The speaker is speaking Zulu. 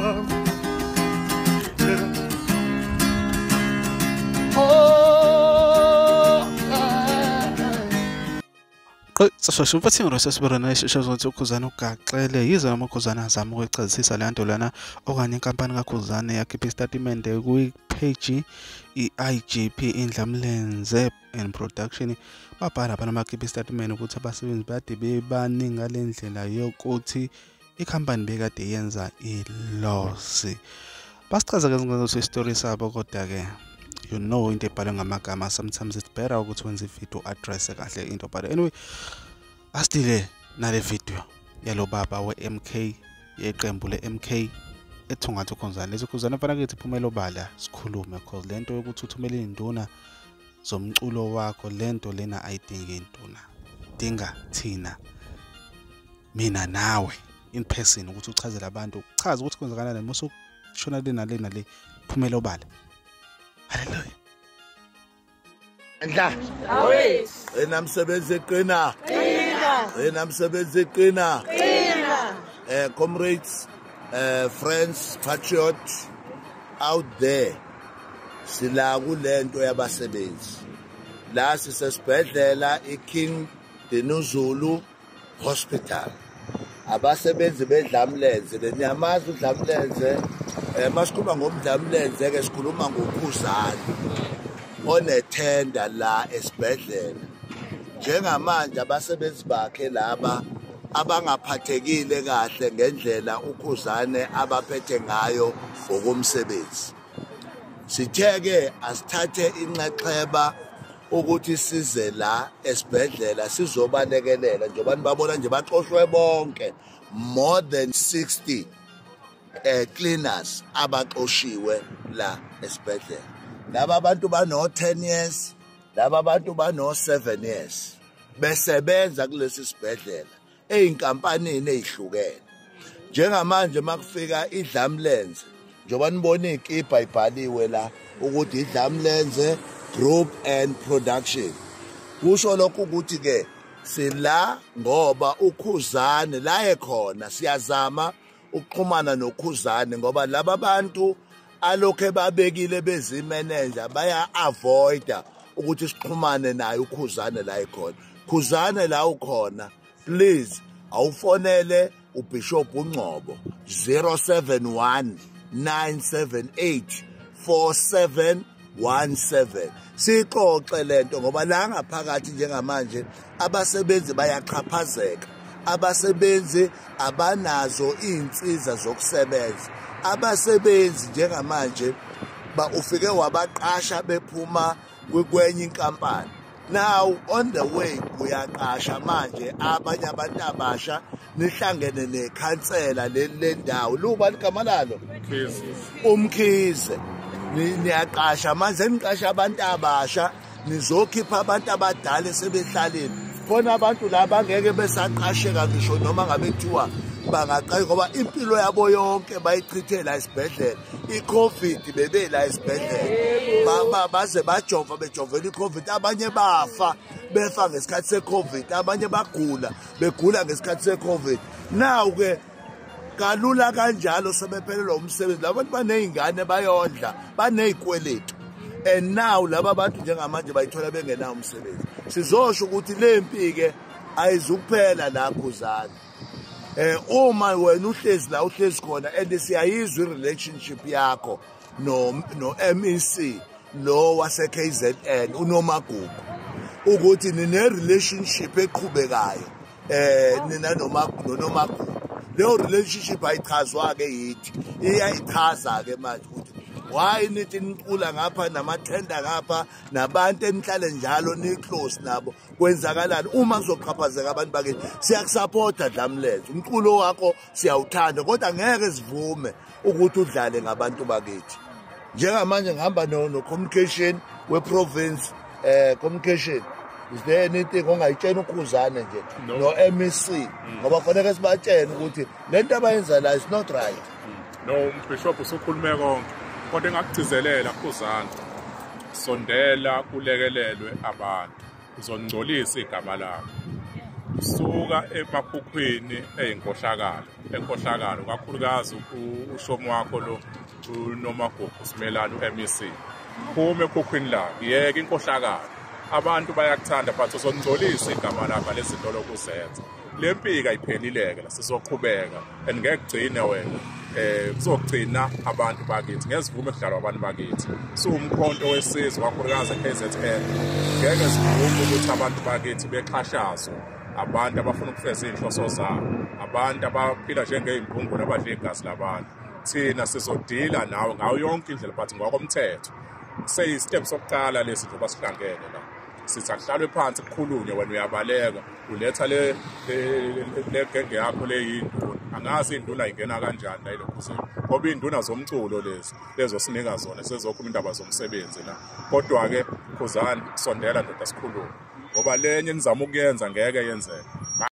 zami Oh, sashasha umfathi ngirose sibirana isheshe zokuthi ukhuzana ugaxele yize noma ukhuzana azama ukuyichazisisa le nto lana okanye inkampani kakhuzane yakhipha isitatimende kwi-page i-igp indlamlenze and production babhala phana bakhipha isitatimende ukuthi abasebenzi bade bebaningi ngale ndlela yokuthi ikhampani bekade yenza ilosi basichaza zingazo isitori sabo kodwa-ke you know into ebhalwe ngamagama sometimes it's better ukuthi wenze ivideo address kahle into but anyway asidile nale video yalo baba we-MK yeqembu le-MK ethungatha ukhonzane lezi khuzane mfana kithi phumela obala sikhulume cause lento yokuthi uthumele iy'nduna zomculo wakho lento lena ayidingi iy'nduna. Dinga thina mina nawe. In person ukuthi uchazele abantu chaza ukuthi kwenzakalani mase ushona le nale nale phumela obala. Haleluya Ndla enamsebenzi eqina. Enamsebenzi eqina. Eh comrades eh friends patriots out there sila kulento yabasebenzi. La sisesibhedlela iKing Denuzulu Hospital. Abasebenzi bedlamlenze leniyamazi udlamlenze eh masikhuluma ngomdlamlenze ke sikhuluma ngokhuzana onethenda la esibhedlela. Njengamanje abasebenzi bakhe laba abangaphathekile kahle ngendlela ukhuzane abaphethe ngayo ngokomsebenzi. Sitheke asithathe inxexheba ukuthi size la esibhedlela sizobalekelela njengoba nibabona nje baxoshwe bonke. More than 60 eh cleaners abaxoshiwe la esibhedlela. Laba abantu bano 10 years laba abantu bano 7 years besebenza kulesi sibhedlela eyinkampanini ezihlukene njengamanje makufika idlamlenze njoba nibona ikipa ibhaliwe la ukuthi idlamlenze group and production. Kusho lokho ukuthi ke sila ngoba ukhuzane la ekhona siyazama ukuxhumana nokhuzane ngoba laba bantu alokhe babekile bezimeneja baya avoida ukuthi sixhumane naye ukhuzane la ekhona. Khuzane la ukhona please awufonele ubishop uNcobo 071 978 4717 sixoxe lento ngoba la ngaphakathi njengamanje abasebenzi bayaqhaphazeka abasebenzi abanazo izinsiza zokusebenza. Abasebenzi njengamanje ba ufike wabaqasha bephuma kwenye inkampani. Now on the way uyaqasha manje abanye abantu abasha nihlangene nekhansela lendawo luba ligama lalo umkhize. Ni- niyaqasha manje niqasha abantu abasha nizokhipha abantu abadala sebehlaleni khona abantu laba ngeke besaqasheka ngisho noma ngabe kuthiwa bangaqashwa ngoba impilo yabo yonke bayichithe la esibhedlela. I-covid bebe la esibhedlela. Ba- ba- baze bajova bejovela i-covid. Abanye bafa befa ngesikhathi se-covid. Abanye bagula begula ngesikhathi se-covid. Nawu-ke kalula kanjalo sebephelelwa umsebenzi laba bantu baney'ngane bayondla baney'kweletu. And now laba bantu njengamanje bayithola bengenawo umsebenzi. Sizosho ukuthi le mpi-ke ayizukuphela la khuzane eh uma wena uhlezi la uhlezi khona and siyayizwa i-relationship yakho no no MEC lo wase KZN unomagugu. Ukuthi nine relationship eqhubekayo eh nina noma nonomagugu. Leyo relationship ayichazwa ke yithi iyayichaza ke manje ukuthi why nithi nicula ngapha namathenda ngapha nabantu enihlale njalo ni close nabo kwenzakalani? Uma kuzoqhaphazeka abantu bakithi siyakusupporta dlamlenze umculo wakho siyawuthanda kodwa ngeke sivume ukuthi udlale ngabantu bakithi. Njengamanje ngihamba no, no communication we-province eh communication. Is there anything ongayitshela ukhuzane nje? No. MEC ngoba kufanele sibatshene ukuthi lento abayenza la is not right. No umbishop usukhulume konke. Kodwa engakugcizelela khuzana sondela kulekelelwe abantu. Uzongcolisa igama lakho. Suka emaphukhweni eyinkohlakalo. Enkohlakalo kakhulukazi ushomo wakho lo unomagugu simelana u-MEC phume ekhukhwini lakhe yeke inkohlakalo. Abantu bayakuthanda but uzongcolisa igama lakho lezinto lokuzenza le mpika ayiphelileke la sizoqhubeka. And ngeke kugcine wena eh kuzogcina abantu bakithi ngezivume ekudlalwa abantu bakithi. Siwumkhonto wesizwe kakhulukazi e-KZN ngeke sivume ukuthi abantu bakithi bexhashazwe. Abantu abafuna ukufeza iy'nhloso zabo. Abantu abaphila njengey'mbungulu abadla igazi labantu. Thina sizodila nawe ngayo yonke indlela but ngokomthetho seyistep sokuqala lesi njengoba sihlangene la. Sithi akuhlalwe phansi kukhulunywe wena uyabaleka. Uletha le le- le genge yakho leyinduna angazi induna ingena kanjani la elokhuzeni ngoba iy'nduna zomculo lezi lezosinika zona sezokhuluma indaba zomsebenzi la. Kodwa-ke khuzani sondela ndoda sikhulume. Ngoba lenye nizama ukuyenza ngeke yenzeke.